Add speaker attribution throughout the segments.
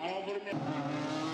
Speaker 1: Alors, vous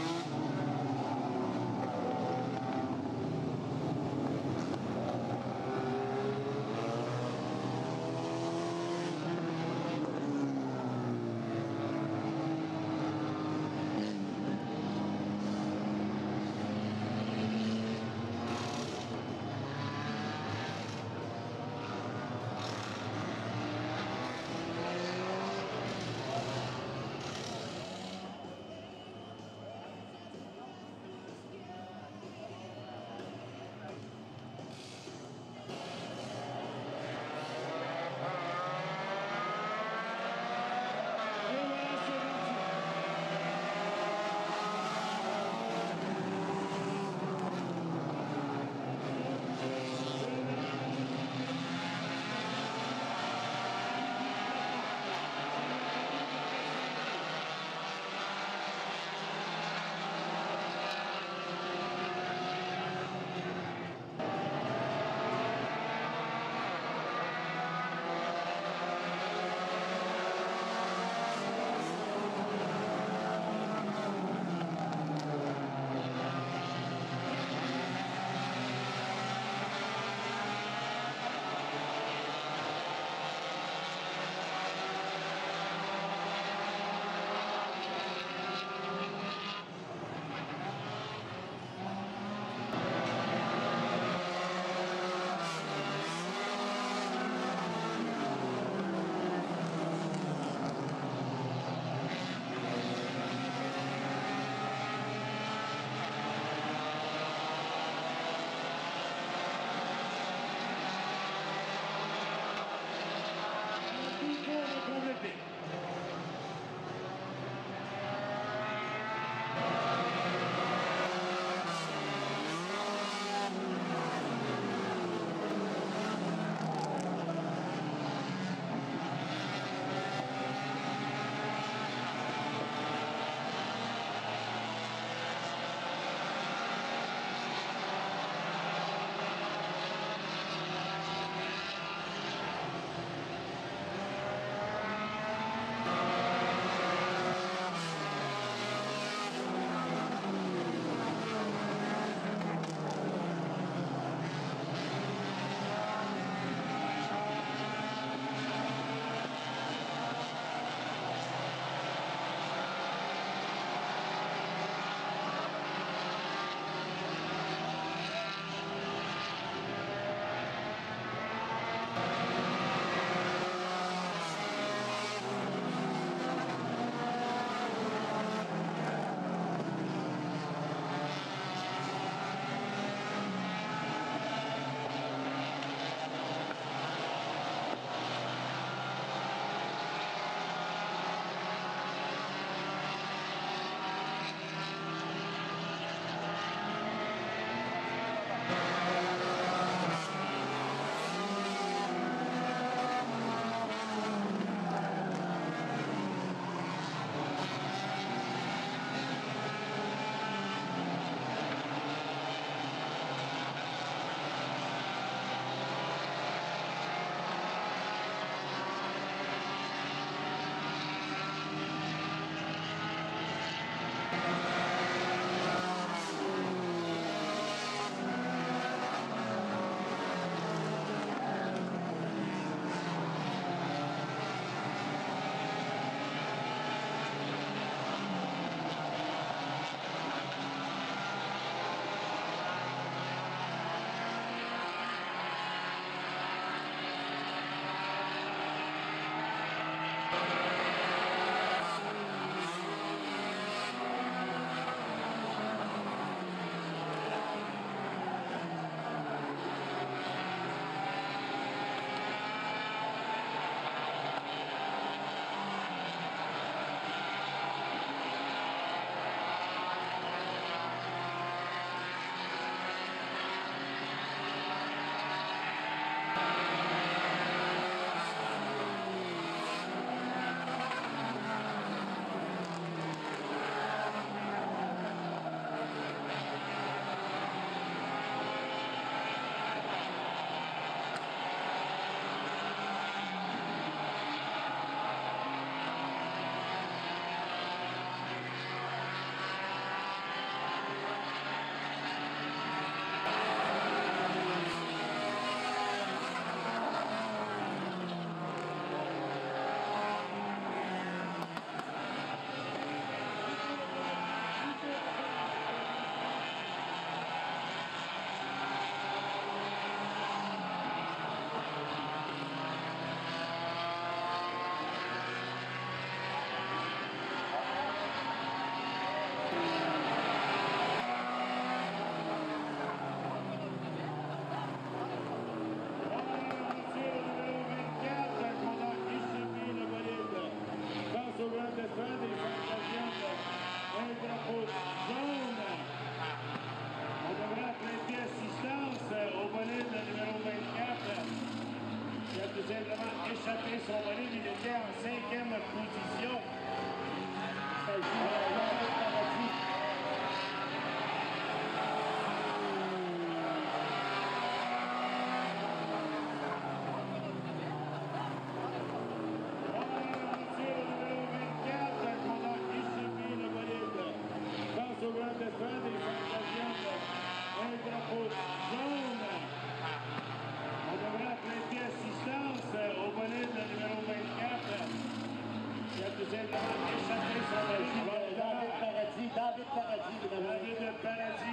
Speaker 1: and I.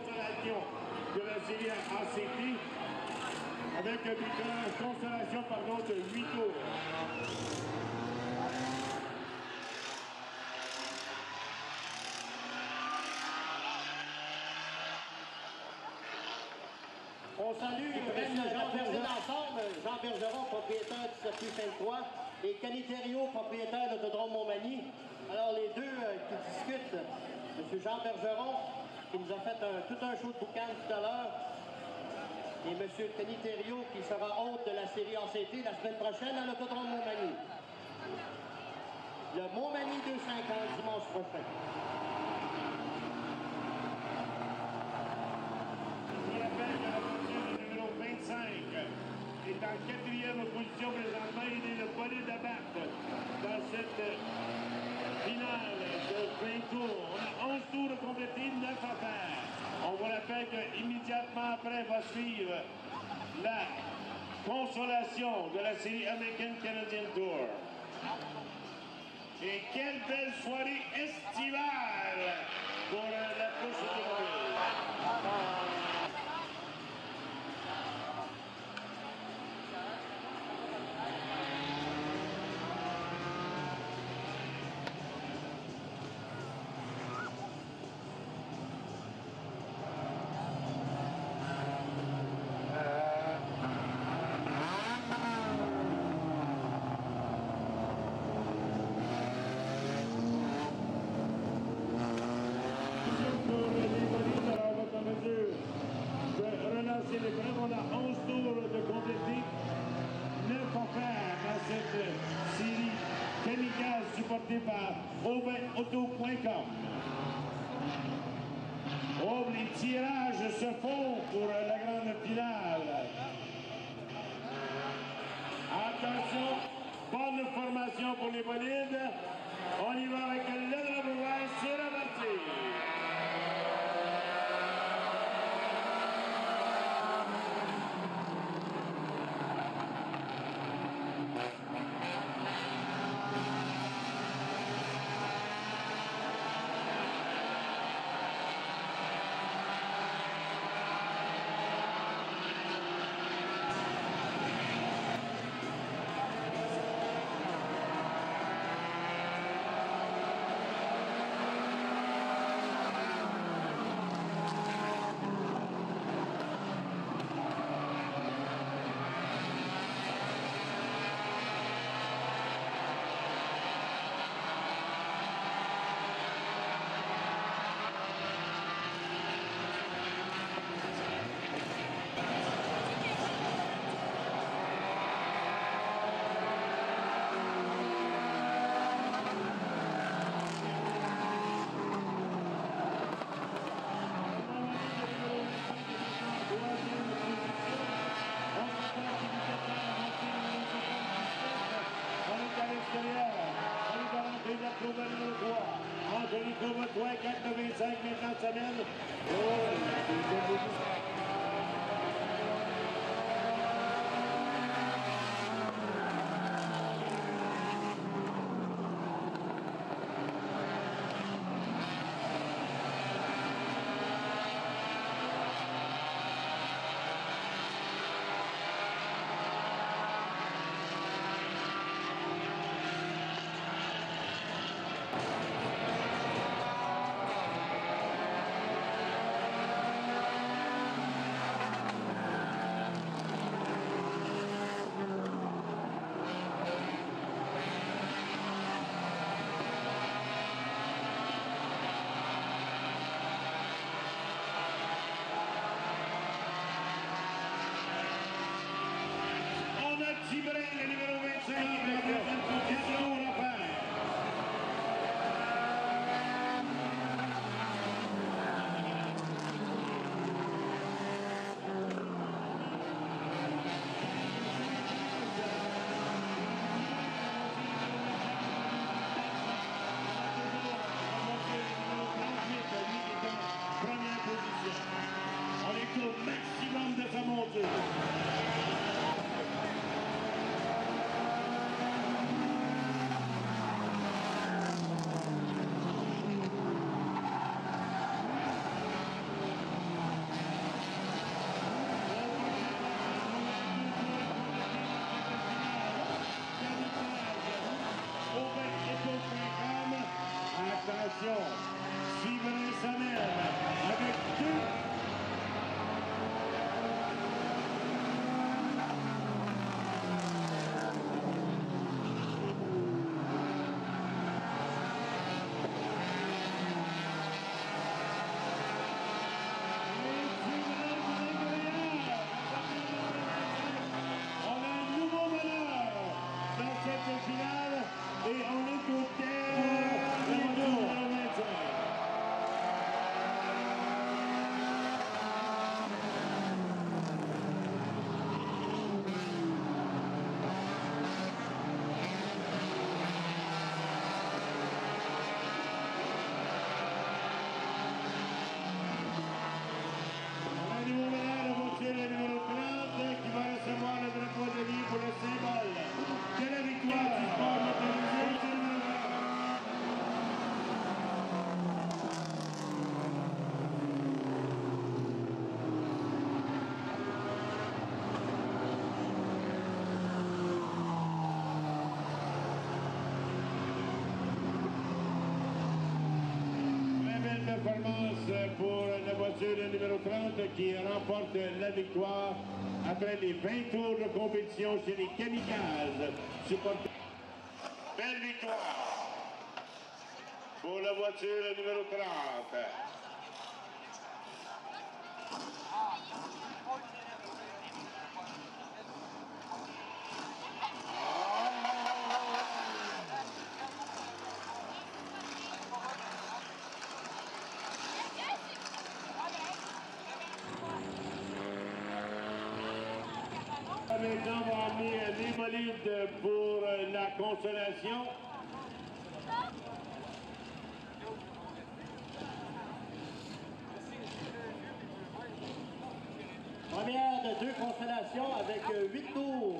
Speaker 1: de la série ACT avec une consolation pardon, de 8 tours.
Speaker 2: On salue Jean Bergeron ensemble, Jean Bergeron, propriétaire du circuit Sainte-Croix, et Caniterio, propriétaire de l'autodrome Montmagny. Alors les deux euh, qui discutent, M. Jean Bergeron, qui nous a fait tout un show de boucan tout à l'heure, et M. Caniterio, qui sera hôte de la série ACT la semaine prochaine à l'autodrome Montmagny. Le Montmagny 250 dimanche prochain.
Speaker 1: En quatrième position présentement. Il est le bolide à battre dans cette finale de 20 tours. On a 11 tours de compléter, 9 à faire. On vous rappelle qu'immédiatement après va suivre la consolation de la série American Canadian Tour. Et quelle belle soirée estivale pour la course automobile. pour les bolides à votre mesure de relancer les preuves. On a 11 tours de compléter. 9 à faire dans cette série par auto.com. Les tirages se font pour la grande finale. Attention, bonne formation pour les bolides. On y va avec le drapeau c'est reparti. Gibrelli, numero 20, qui remporte la victoire après les 20 tours de compétition chez les Kamikazes. Belle victoire pour la voiture numéro 30. Maintenant, on va amener les pour la consolation.
Speaker 2: Première de deux constellations avec huit tours.